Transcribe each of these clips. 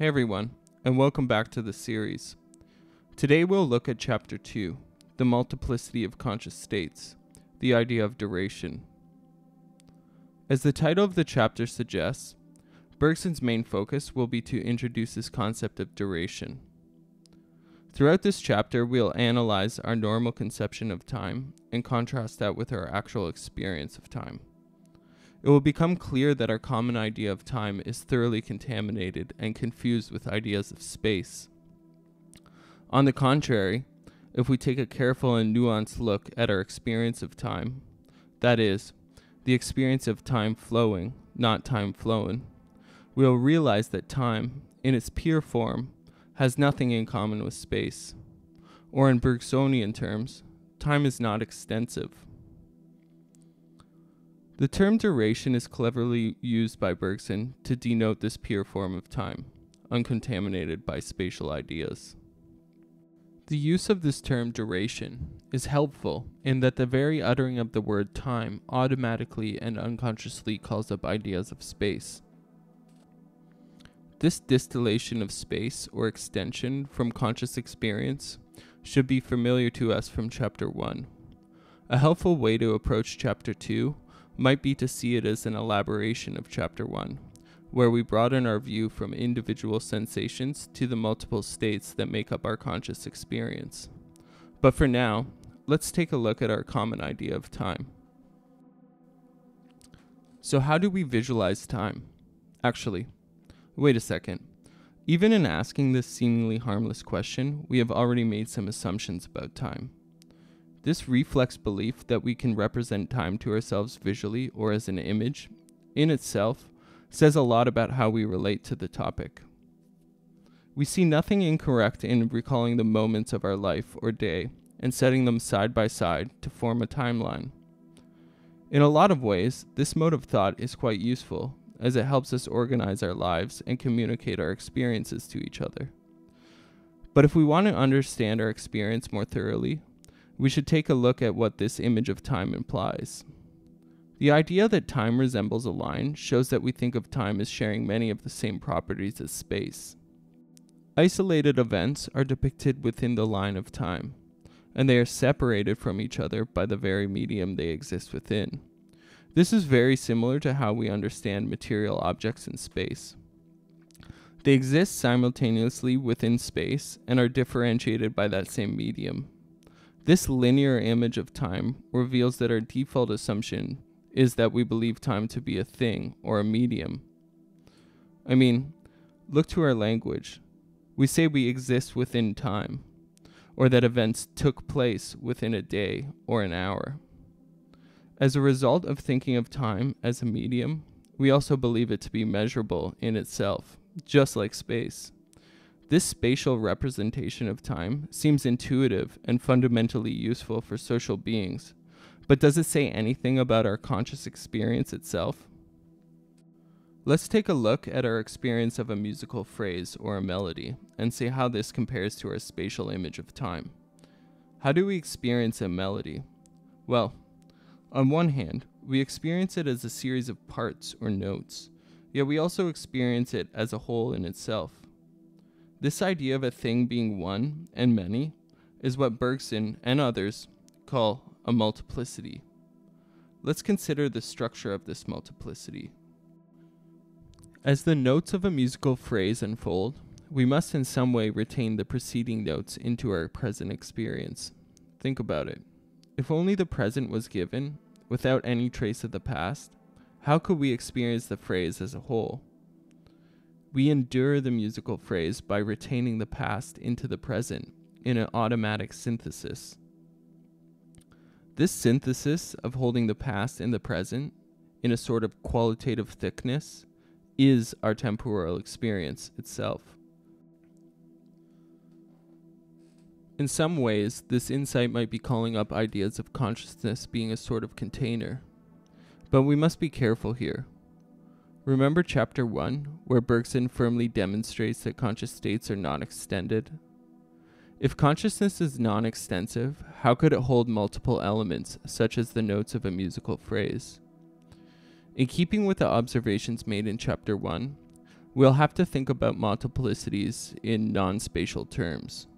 Hey everyone, and welcome back to the series. Today we'll look at Chapter 2 The Multiplicity of Conscious States, the idea of duration. As the title of the chapter suggests, Bergson's main focus will be to introduce this concept of duration. Throughout this chapter, we'll analyze our normal conception of time and contrast that with our actual experience of time it will become clear that our common idea of time is thoroughly contaminated and confused with ideas of space. On the contrary, if we take a careful and nuanced look at our experience of time, that is, the experience of time flowing, not time flowing, we'll realize that time, in its pure form, has nothing in common with space. Or in Bergsonian terms, time is not extensive. The term duration is cleverly used by Bergson to denote this pure form of time, uncontaminated by spatial ideas. The use of this term duration is helpful in that the very uttering of the word time automatically and unconsciously calls up ideas of space. This distillation of space or extension from conscious experience should be familiar to us from Chapter 1. A helpful way to approach Chapter 2 might be to see it as an elaboration of Chapter 1, where we broaden our view from individual sensations to the multiple states that make up our conscious experience. But for now, let's take a look at our common idea of time. So, how do we visualize time? Actually, wait a second. Even in asking this seemingly harmless question, we have already made some assumptions about time. This reflex belief that we can represent time to ourselves visually or as an image, in itself, says a lot about how we relate to the topic. We see nothing incorrect in recalling the moments of our life or day and setting them side by side to form a timeline. In a lot of ways, this mode of thought is quite useful, as it helps us organize our lives and communicate our experiences to each other. But if we want to understand our experience more thoroughly, we should take a look at what this image of time implies. The idea that time resembles a line shows that we think of time as sharing many of the same properties as space. Isolated events are depicted within the line of time, and they are separated from each other by the very medium they exist within. This is very similar to how we understand material objects in space. They exist simultaneously within space and are differentiated by that same medium. This linear image of time reveals that our default assumption is that we believe time to be a thing or a medium. I mean, look to our language. We say we exist within time, or that events took place within a day or an hour. As a result of thinking of time as a medium, we also believe it to be measurable in itself, just like space. This spatial representation of time seems intuitive and fundamentally useful for social beings, but does it say anything about our conscious experience itself? Let's take a look at our experience of a musical phrase or a melody and see how this compares to our spatial image of time. How do we experience a melody? Well, on one hand, we experience it as a series of parts or notes, yet we also experience it as a whole in itself. This idea of a thing being one and many is what Bergson and others call a multiplicity. Let's consider the structure of this multiplicity. As the notes of a musical phrase unfold, we must in some way retain the preceding notes into our present experience. Think about it. If only the present was given, without any trace of the past, how could we experience the phrase as a whole? We endure the musical phrase by retaining the past into the present in an automatic synthesis. This synthesis of holding the past in the present in a sort of qualitative thickness is our temporal experience itself. In some ways, this insight might be calling up ideas of consciousness being a sort of container. But we must be careful here. Remember chapter 1, where Bergson firmly demonstrates that conscious states are non extended? If consciousness is non extensive, how could it hold multiple elements, such as the notes of a musical phrase? In keeping with the observations made in chapter 1, we'll have to think about multiplicities in non spatial terms.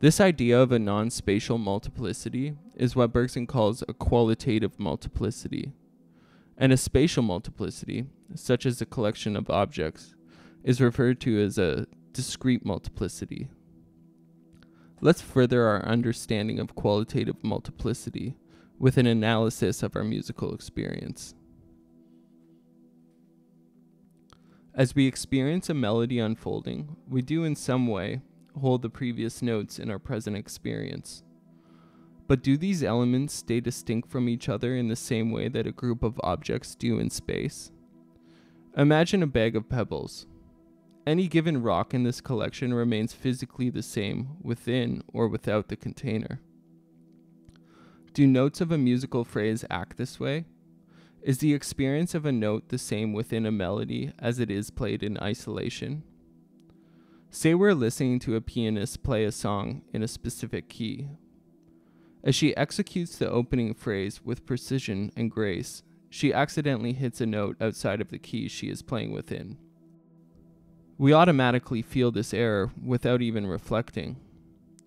This idea of a non spatial multiplicity is what Bergson calls a qualitative multiplicity. And a spatial multiplicity, such as a collection of objects, is referred to as a discrete multiplicity. Let's further our understanding of qualitative multiplicity with an analysis of our musical experience. As we experience a melody unfolding, we do in some way hold the previous notes in our present experience. But do these elements stay distinct from each other in the same way that a group of objects do in space? Imagine a bag of pebbles. Any given rock in this collection remains physically the same within or without the container. Do notes of a musical phrase act this way? Is the experience of a note the same within a melody as it is played in isolation? Say we're listening to a pianist play a song in a specific key. As she executes the opening phrase with precision and grace, she accidentally hits a note outside of the key she is playing within. We automatically feel this error without even reflecting.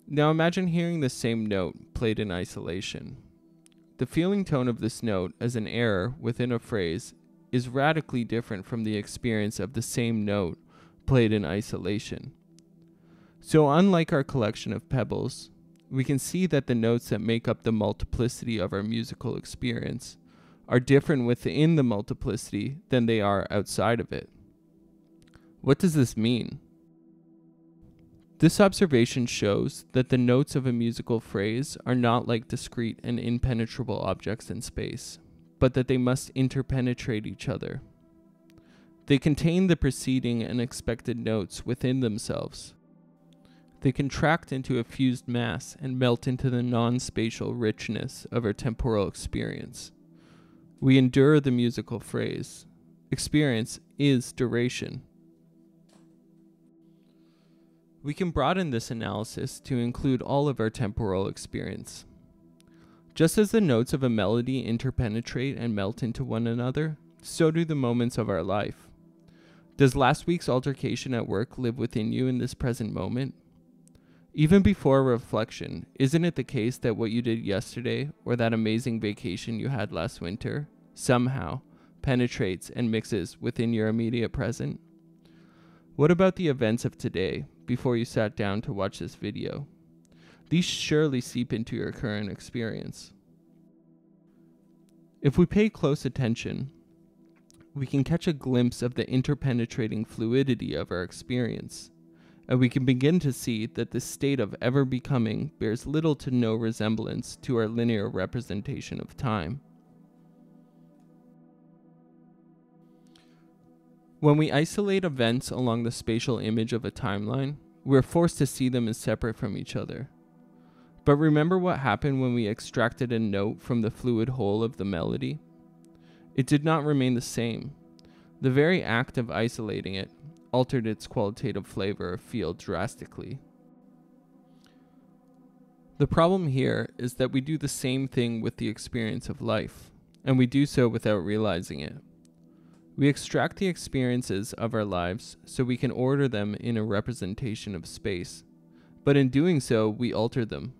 Now imagine hearing the same note played in isolation. The feeling tone of this note as an error within a phrase is radically different from the experience of the same note played in isolation. So, unlike our collection of pebbles, we can see that the notes that make up the multiplicity of our musical experience are different within the multiplicity than they are outside of it. What does this mean? This observation shows that the notes of a musical phrase are not like discrete and impenetrable objects in space, but that they must interpenetrate each other. They contain the preceding and expected notes within themselves. They contract into a fused mass and melt into the non spatial richness of our temporal experience. We endure the musical phrase. Experience is duration. We can broaden this analysis to include all of our temporal experience. Just as the notes of a melody interpenetrate and melt into one another, so do the moments of our life. Does last week's altercation at work live within you in this present moment? Even before reflection, isn't it the case that what you did yesterday or that amazing vacation you had last winter somehow penetrates and mixes within your immediate present? What about the events of today before you sat down to watch this video? These surely seep into your current experience. If we pay close attention, we can catch a glimpse of the interpenetrating fluidity of our experience, and we can begin to see that this state of ever becoming bears little to no resemblance to our linear representation of time. When we isolate events along the spatial image of a timeline, we're forced to see them as separate from each other. But remember what happened when we extracted a note from the fluid whole of the melody? It did not remain the same. The very act of isolating it altered its qualitative flavor or feel drastically. The problem here is that we do the same thing with the experience of life, and we do so without realizing it. We extract the experiences of our lives so we can order them in a representation of space, but in doing so, we alter them.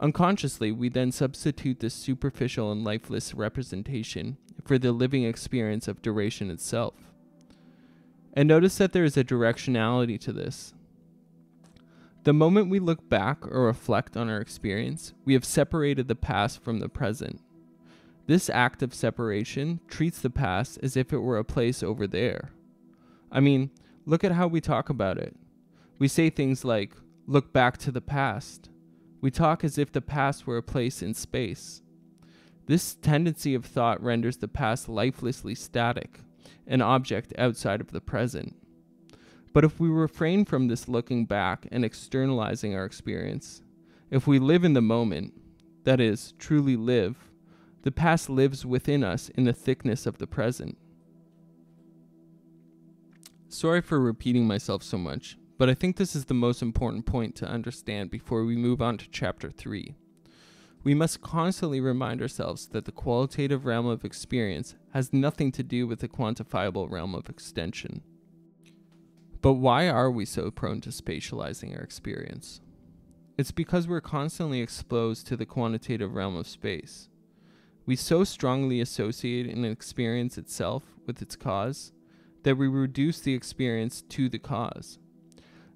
Unconsciously, we then substitute this superficial and lifeless representation for the living experience of duration itself. And notice that there is a directionality to this. The moment we look back or reflect on our experience, we have separated the past from the present. This act of separation treats the past as if it were a place over there. I mean, look at how we talk about it. We say things like, look back to the past. We talk as if the past were a place in space. This tendency of thought renders the past lifelessly static, an object outside of the present. But if we refrain from this looking back and externalizing our experience, if we live in the moment, that is, truly live, the past lives within us in the thickness of the present. Sorry for repeating myself so much, but I think this is the most important point to understand before we move on to chapter 3. We must constantly remind ourselves that the qualitative realm of experience has nothing to do with the quantifiable realm of extension. But why are we so prone to spatializing our experience? It's because we're constantly exposed to the quantitative realm of space. We so strongly associate an experience itself with its cause that we reduce the experience to the cause.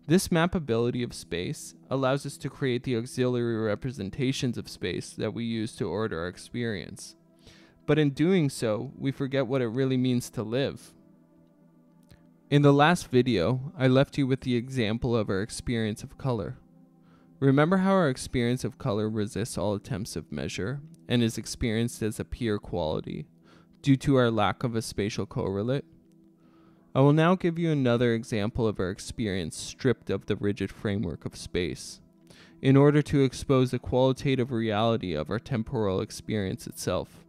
This mappability of space allows us to create the auxiliary representations of space that we use to order our experience. But in doing so, we forget what it really means to live. In the last video, I left you with the example of our experience of color. Remember how our experience of color resists all attempts of measure and is experienced as a pure quality due to our lack of a spatial correlate? I will now give you another example of our experience stripped of the rigid framework of space, in order to expose the qualitative reality of our temporal experience itself.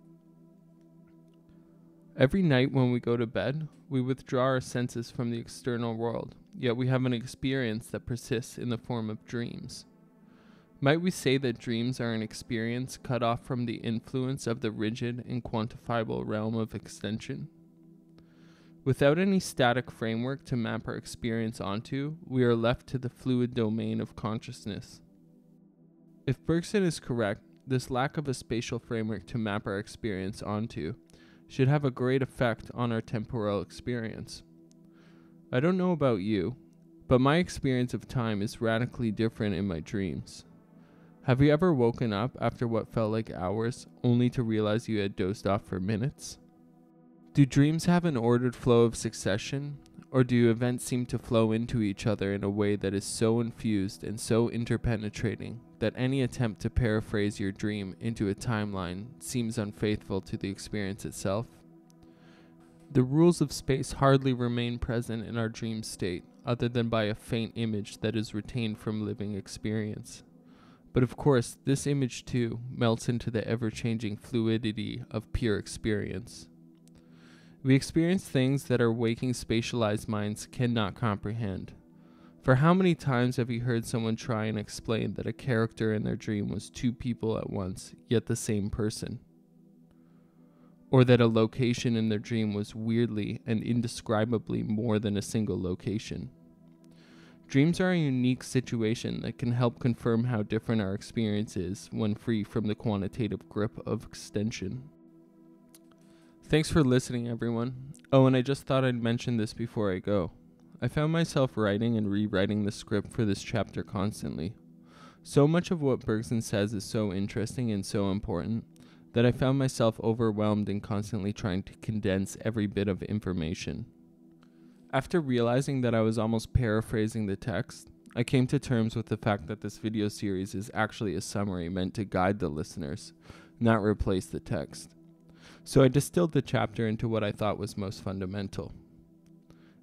Every night when we go to bed, we withdraw our senses from the external world, yet we have an experience that persists in the form of dreams. Might we say that dreams are an experience cut off from the influence of the rigid and quantifiable realm of extension? Without any static framework to map our experience onto, we are left to the fluid domain of consciousness. If Bergson is correct, this lack of a spatial framework to map our experience onto should have a great effect on our temporal experience. I don't know about you, but my experience of time is radically different in my dreams. Have you ever woken up after what felt like hours only to realize you had dozed off for minutes? Do dreams have an ordered flow of succession, or do events seem to flow into each other in a way that is so infused and so interpenetrating that any attempt to paraphrase your dream into a timeline seems unfaithful to the experience itself? The rules of space hardly remain present in our dream state, other than by a faint image that is retained from living experience. But of course, this image too melts into the ever changing fluidity of pure experience. We experience things that our waking spatialized minds cannot comprehend. For how many times have you heard someone try and explain that a character in their dream was two people at once, yet the same person? Or that a location in their dream was weirdly and indescribably more than a single location? Dreams are a unique situation that can help confirm how different our experience is when free from the quantitative grip of extension. Thanks for listening, everyone. Oh, and I just thought I'd mention this before I go. I found myself writing and rewriting the script for this chapter constantly. So much of what Bergson says is so interesting and so important that I found myself overwhelmed and constantly trying to condense every bit of information. After realizing that I was almost paraphrasing the text, I came to terms with the fact that this video series is actually a summary meant to guide the listeners, not replace the text. So I distilled the chapter into what I thought was most fundamental.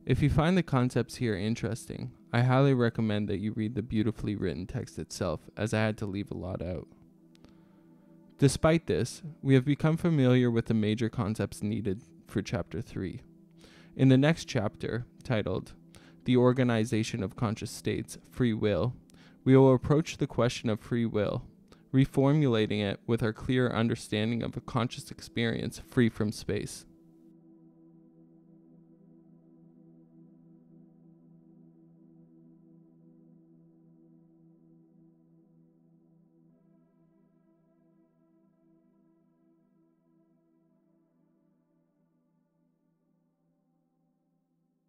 If you find the concepts here interesting, I highly recommend that you read the beautifully written text itself, as I had to leave a lot out. Despite this, we have become familiar with the major concepts needed for Chapter 3. In the next chapter, titled The Organization of Conscious States Free Will, we will approach the question of free will reformulating it with our clear understanding of a conscious experience free from space.